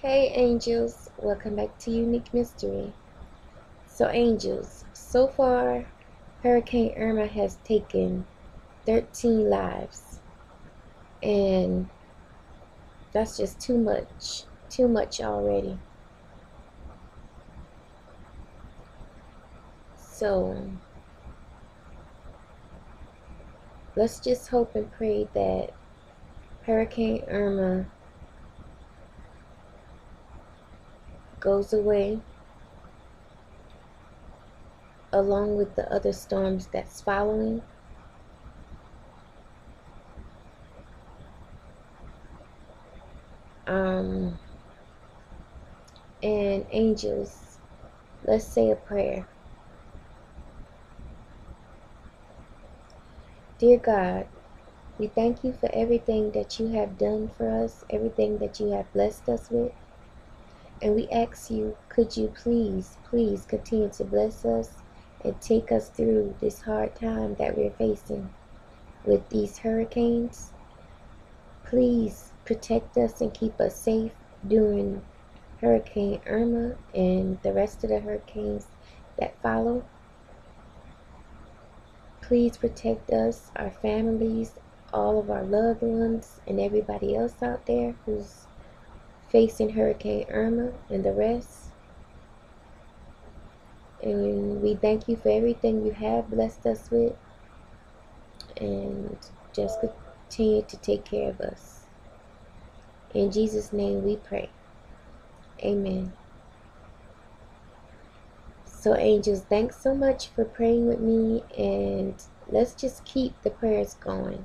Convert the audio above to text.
Hey angels, welcome back to Unique Mystery. So angels, so far Hurricane Irma has taken 13 lives. And that's just too much. Too much already. So let's just hope and pray that Hurricane Irma goes away along with the other storms that's following. Um, and angels, let's say a prayer. Dear God, we thank you for everything that you have done for us, everything that you have blessed us with. And we ask you, could you please, please continue to bless us and take us through this hard time that we're facing with these hurricanes. Please protect us and keep us safe during Hurricane Irma and the rest of the hurricanes that follow. Please protect us, our families, all of our loved ones, and everybody else out there who's facing Hurricane Irma and the rest. And we thank you for everything you have blessed us with. And just continue to take care of us. In Jesus' name we pray. Amen. So, angels, thanks so much for praying with me. And let's just keep the prayers going.